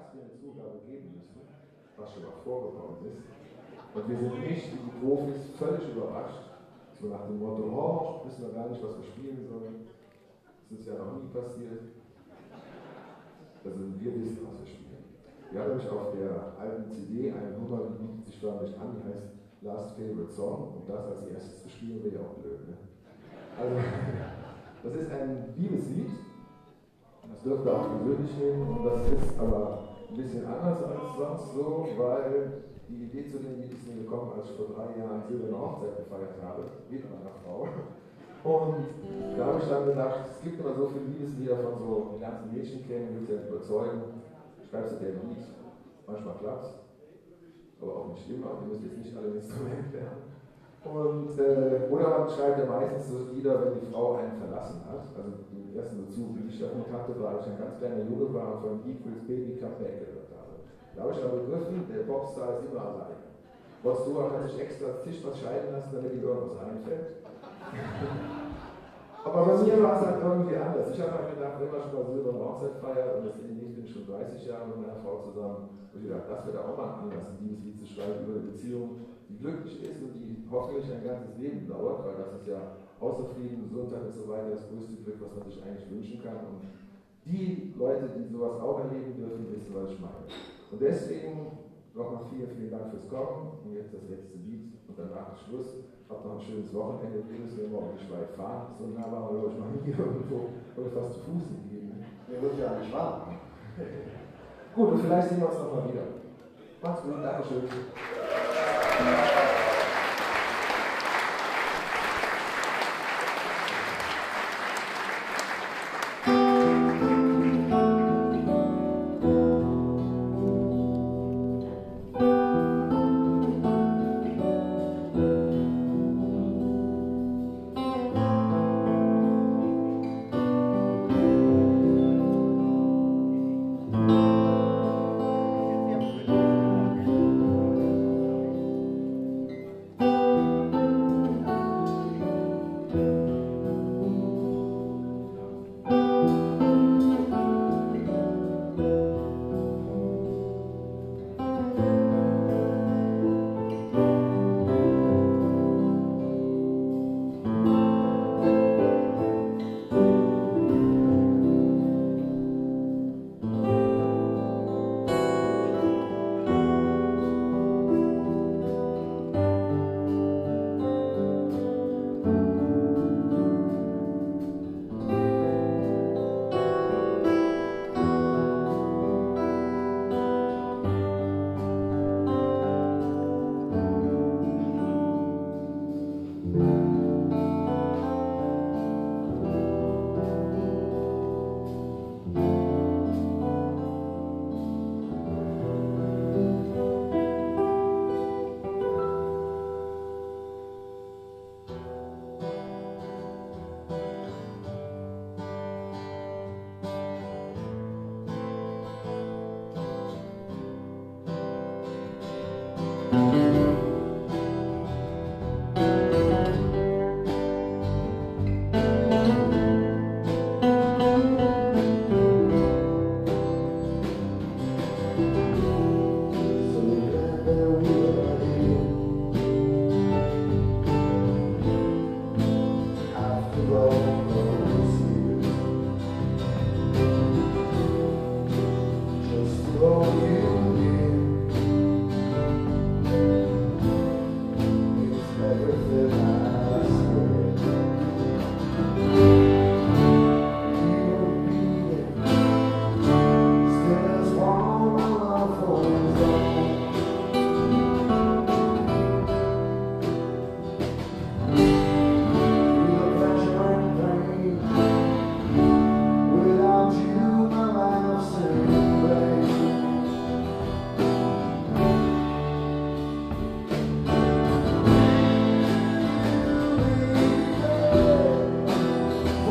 dass wir eine Zugabe geben müssen, was schon mal vorgekommen ist. Und wir sind nicht die Profis völlig überrascht, so nach dem Motto, oh, wissen wir gar nicht, was wir spielen sollen. Das ist ja noch nie passiert. Also wir wissen, was wir spielen. Wir haben nämlich auf der alten CD eine Nummer, die bietet sich förmlich an, die heißt Last Favorite Song und das als erstes zu spielen wäre ja auch blöd. Ne? Also, das ist ein Liebeslied, das dürfte auch gewöhnlich nehmen und das ist aber ein bisschen anders als sonst so, weil die Idee zu dem Lied ist mir gekommen, als ich vor drei Jahren silberne Hochzeit gefeiert habe, mit meiner Frau. Und da habe ich dann gedacht, es gibt immer so viele Liebeslieder von so ganzen Mädchen kennen, willst ja überzeugen, schreibst du dir ein Lied, manchmal klappt es, aber auch nicht immer, ihr müsst jetzt nicht alle Instrumente lernen. Und, äh, oder man schreibt ja meistens so Lieder, wenn die Frau einen verlassen hat. Also die ersten Bezug, die ich davon hatte, war, als ich ein ganz kleiner Junge war und von Equals Baby Come Back gehört habe. Da habe ich aber begriffen, der Popstar ist immer alleine. Rod Stewart hat sich extra Tisch was scheiden lassen, damit ihm irgendwas einfällt. aber bei mir war es halt irgendwie anders. Ich habe halt gedacht, wenn man schon mal silberne Hochzeit feiert, und das ich bin schon 30 Jahre mit meiner Frau zusammen, habe ich gedacht, das wird auch mal anlassen, dieses Lied zu schreiben über eine Beziehung, die glücklich ist und die hoffentlich ein ganzes Leben dauert, weil das ist ja außer Frieden, Gesundheit und so weiter das größte Glück, was man sich eigentlich wünschen kann. Und die Leute, die sowas auch erleben dürfen, wissen, was ich meine. Und deswegen nochmal vielen, vielen Dank fürs Kommen. Und jetzt das letzte Lied und danach ist Schluss. Habt noch ein schönes Wochenende. Wir müssen ja morgen nicht weit fahren. So nah waren wir, ich, noch nie irgendwo. Oder fast zu Fuß hingehen. Mir wird ja nicht warm. gut, und vielleicht sehen wir uns nochmal wieder. Macht's gut. Dankeschön.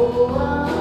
Oh,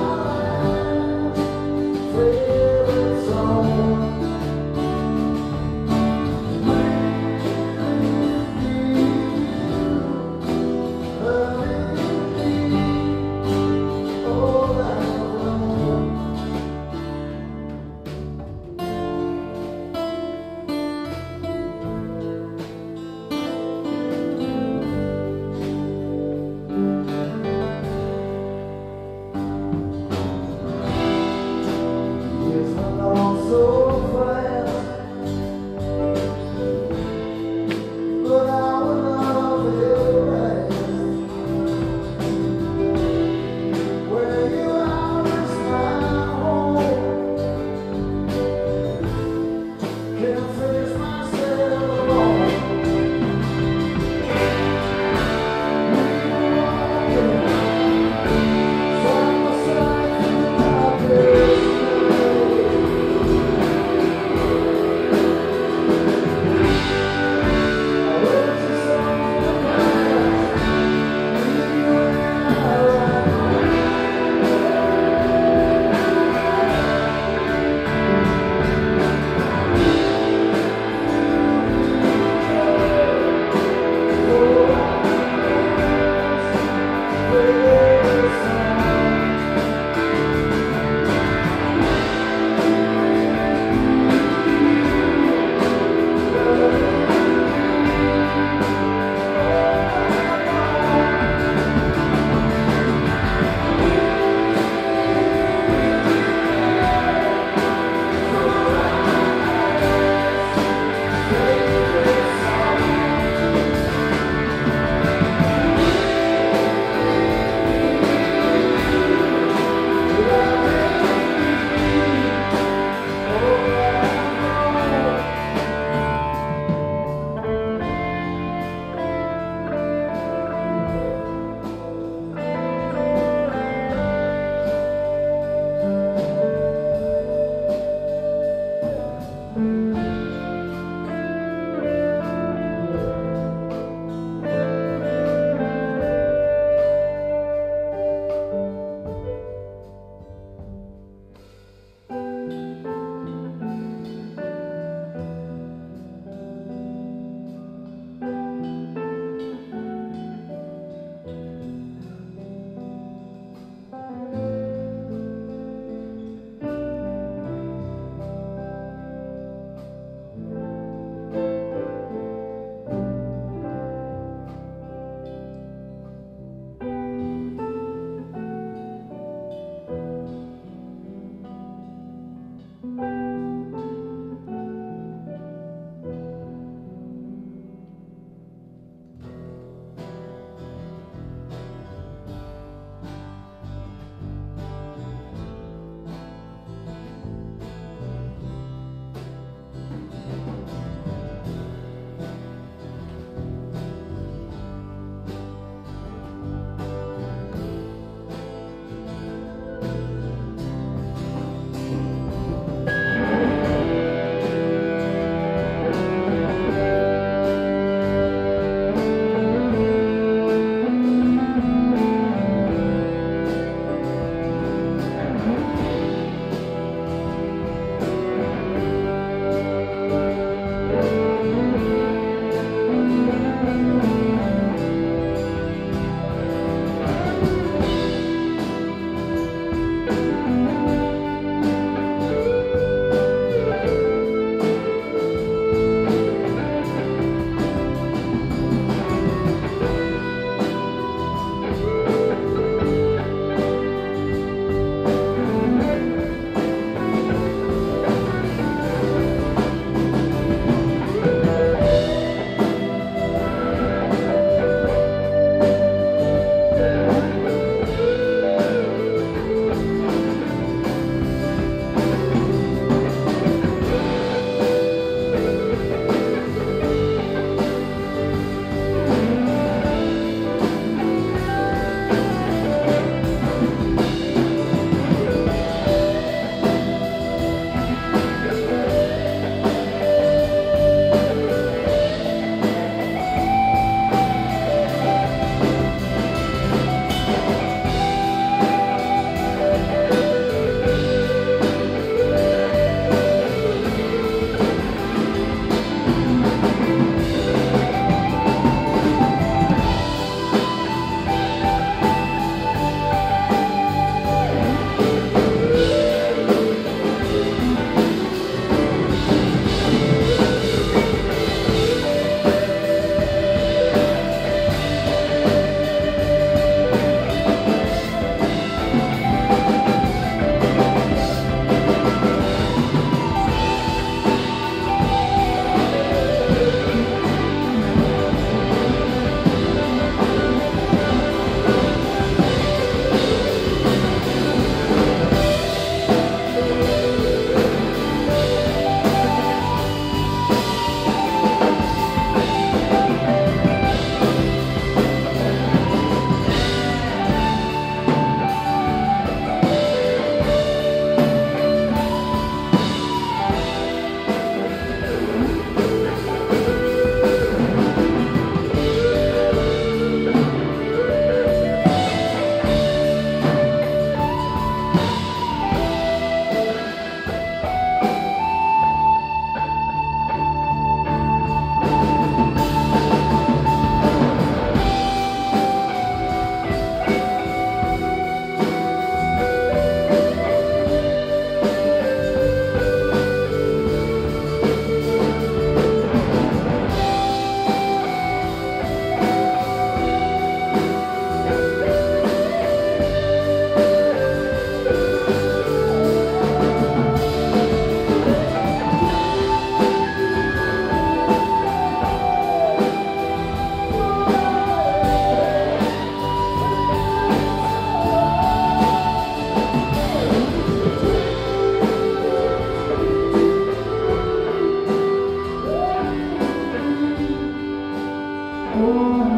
Oh.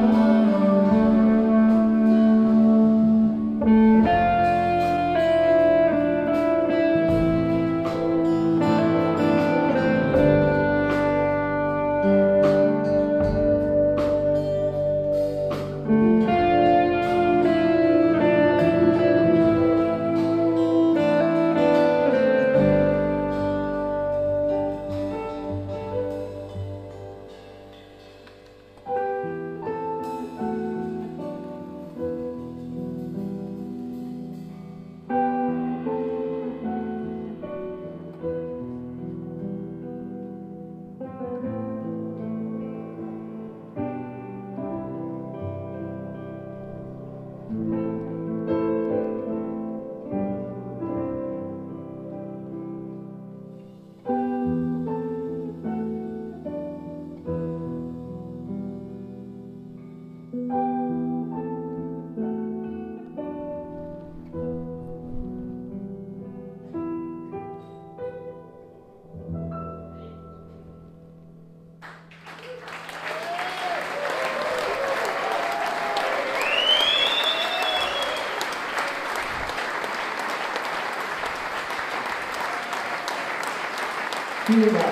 Vielen Dank.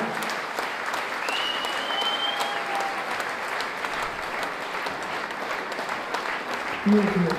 Vielen, vielen Dank.